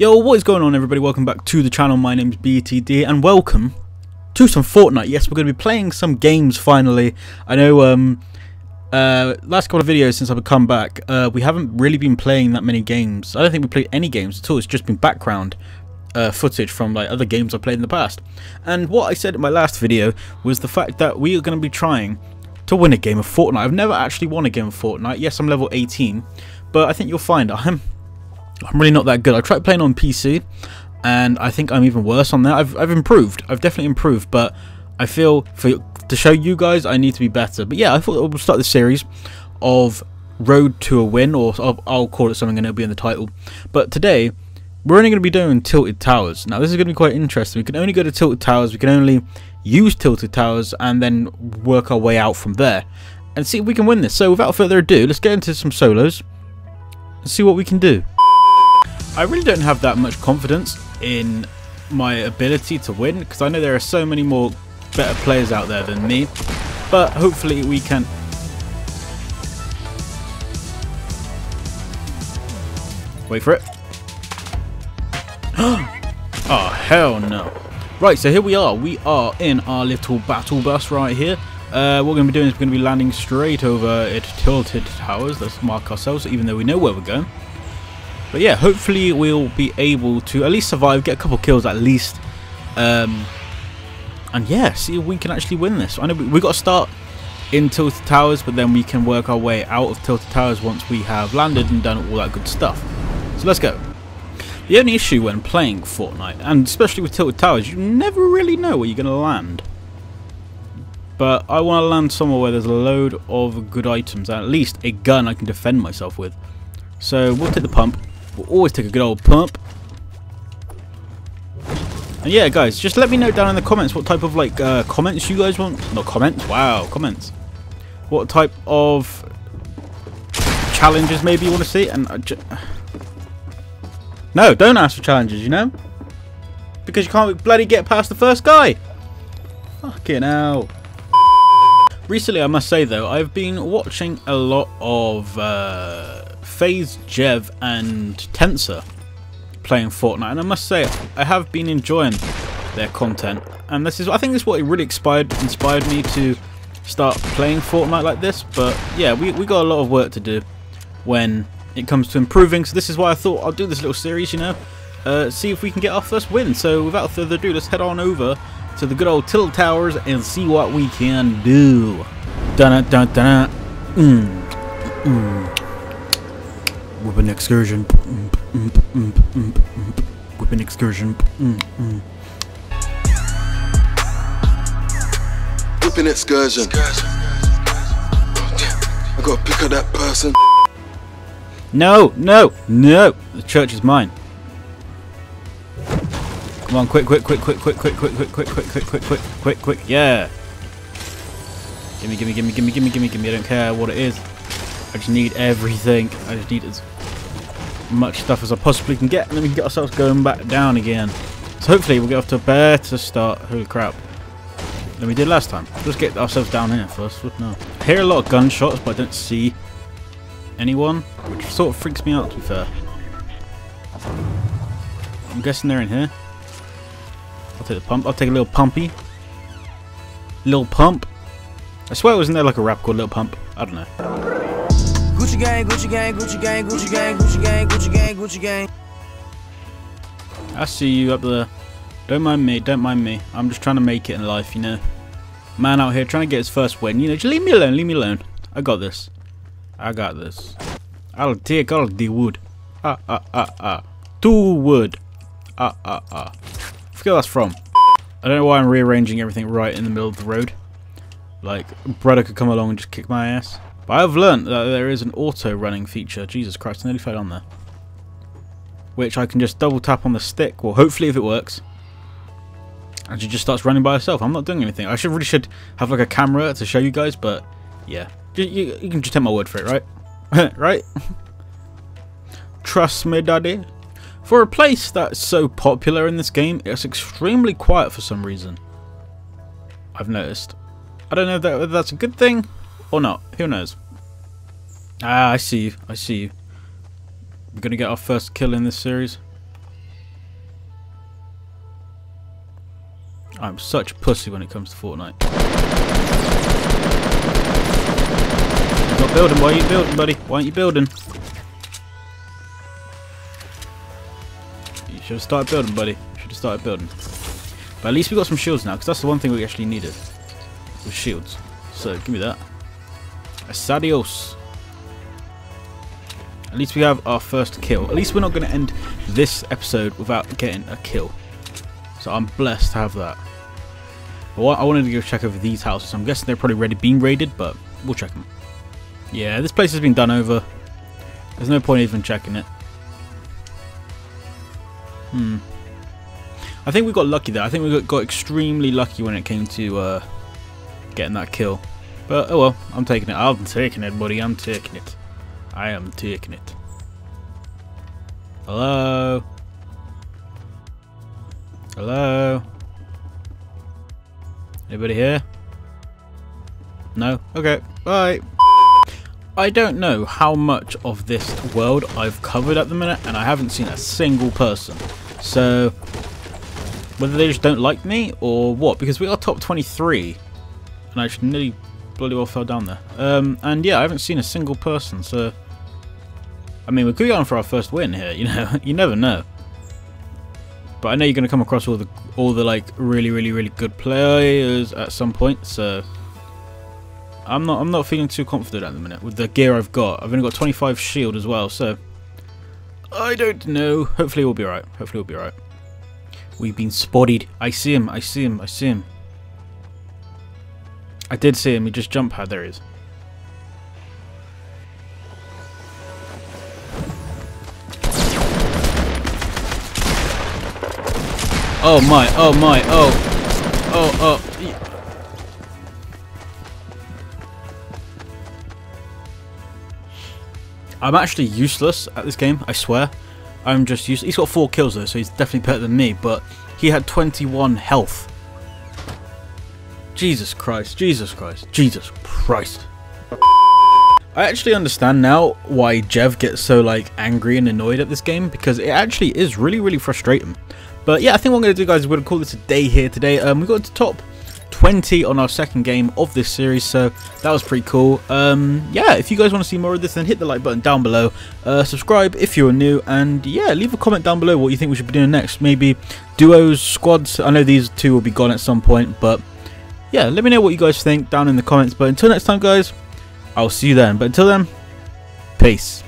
Yo, what is going on everybody? Welcome back to the channel. My name's BTD and welcome to some Fortnite. Yes, we're going to be playing some games finally. I know um uh last couple of videos since I've come back, uh we haven't really been playing that many games. I don't think we played any games at all. It's just been background uh, footage from like other games I've played in the past. And what I said in my last video was the fact that we are going to be trying to win a game of Fortnite. I've never actually won a game of Fortnite. Yes, I'm level 18, but I think you'll find I'm I'm really not that good. I tried playing on PC, and I think I'm even worse on that. I've, I've improved. I've definitely improved, but I feel for to show you guys I need to be better. But yeah, I thought we'll start the series of Road to a Win, or I'll, I'll call it something and it'll be in the title. But today, we're only going to be doing Tilted Towers. Now, this is going to be quite interesting. We can only go to Tilted Towers. We can only use Tilted Towers and then work our way out from there and see if we can win this. So without further ado, let's get into some solos and see what we can do. I really don't have that much confidence in my ability to win because I know there are so many more better players out there than me. But hopefully we can... Wait for it. oh, hell no. Right, so here we are. We are in our little battle bus right here. Uh, what we're going to be doing is we're going to be landing straight over at Tilted Towers. Let's mark ourselves, even though we know where we're going. But yeah, hopefully we'll be able to at least survive, get a couple kills at least. Um, and yeah, see if we can actually win this. I know we, we got to start in Tilted Towers, but then we can work our way out of Tilted Towers once we have landed and done all that good stuff. So let's go. The only issue when playing Fortnite, and especially with Tilted Towers, you never really know where you're going to land. But I want to land somewhere where there's a load of good items, at least a gun I can defend myself with. So we'll take the pump. We'll always take a good old pump. And yeah, guys, just let me know down in the comments what type of like uh, comments you guys want. Not comments. Wow, comments. What type of challenges maybe you want to see? And no, don't ask for challenges. You know, because you can't bloody get past the first guy. Fucking hell. Recently, I must say though, I've been watching a lot of. Uh, FaZe, Jev, and Tensor playing Fortnite, and I must say I have been enjoying their content. And this is, I think, this is what really inspired inspired me to start playing Fortnite like this. But yeah, we we got a lot of work to do when it comes to improving. So this is why I thought I'll do this little series, you know, uh, see if we can get our first win. So without further ado, let's head on over to the good old Tilt Towers and see what we can do. Dun dun dun dun. Mm. Mm. Weapon excursion. Weapon excursion. Weapon excursion. I gotta pick up that person. No, no, no! The church is mine. Come on, quick, quick, quick, quick, quick, quick, quick, quick, quick, quick, quick, quick, quick, quick, quick, yeah! Gimme, gimme, gimme, gimme, gimme, gimme, gimme, I don't care what it is. I just need everything. I just need as much stuff as I possibly can get, and then we can get ourselves going back down again. So hopefully we'll get off to a better start. Holy crap. Than we did last time. Let's get ourselves down here first. No. I hear a lot of gunshots, but I don't see anyone, which sort of freaks me out to be fair. I'm guessing they're in here. I'll take the pump. I'll take a little pumpy. Little pump. I swear it was in there like a rap called Little Pump. I don't know. Gucci gang, Gucci gang, Gucci gang, Gucci gang, Gucci gang, Gucci gang, Gucci gang. I see you up there. Don't mind me, don't mind me. I'm just trying to make it in life, you know. Man out here trying to get his first win. You know, just leave me alone, leave me alone. I got this. I got this. I'll take all the wood. Ah, ah, ah, ah. Two wood. Ah, ah, ah. Forget that's from. I don't know why I'm rearranging everything right in the middle of the road. Like, brother could come along and just kick my ass. But I've learnt that there is an auto running feature. Jesus Christ, I nearly fell on there. Which I can just double tap on the stick. Well, hopefully if it works. And she just starts running by herself. I'm not doing anything. I should really should have like a camera to show you guys, but yeah. You, you, you can just take my word for it, right? right? Trust me, daddy. For a place that's so popular in this game, it's extremely quiet for some reason. I've noticed. I don't know if, that, if that's a good thing or not. Who knows? Ah, I see you. I see you. We're gonna get our first kill in this series. I'm such pussy when it comes to Fortnite. Not building. Why aren't you building, buddy? Why aren't you building? You should have started building, buddy. Should have started building. But at least we got some shields now, because that's the one thing we actually needed. Was shields. So, give me that. Asadios. At least we have our first kill. At least we're not going to end this episode without getting a kill. So I'm blessed to have that. But I wanted to go check over these houses. I'm guessing they're probably already being raided, but we'll check them. Yeah, this place has been done over. There's no point even checking it. Hmm. I think we got lucky there. I think we got, extremely lucky when it came to uh, getting that kill. But, oh well, I'm taking it. I'm taking it, buddy. I'm taking it. I am taking it. Hello? Hello? Anybody here? No? Okay, bye. I don't know how much of this world I've covered at the minute, and I haven't seen a single person. So, whether they just don't like me, or what, because we are top 23, and I should nearly bloody well fell down there. Um, and yeah, I haven't seen a single person, so... I mean, we could go on for our first win here, you know, you never know. But I know you're going to come across all the, all the, like, really, really, really good players at some point, so... I'm not, I'm not feeling too confident at the minute with the gear I've got. I've only got 25 shield as well, so... I don't know. Hopefully we'll be right. Hopefully we'll be right. We've been spotted. I see him. I see him. I see him. I did see him. He just jumped pad. There he is. Oh my. Oh my. Oh. Oh. Oh. I'm actually useless at this game, I swear. I'm just useless. He's got 4 kills though, so he's definitely better than me, but he had 21 health. Jesus Christ, Jesus Christ, Jesus Christ. I actually understand now why Jev gets so like angry and annoyed at this game because it actually is really really frustrating. But yeah, I think what I'm going to do guys is we're going to call this a day here today. Um, we got to top 20 on our second game of this series, so that was pretty cool. Um, yeah, if you guys want to see more of this, then hit the like button down below. Uh, subscribe if you're new, and yeah, leave a comment down below what you think we should be doing next. Maybe duos, squads. I know these two will be gone at some point, but yeah, let me know what you guys think down in the comments. But until next time, guys, I'll see you then. But until then, peace.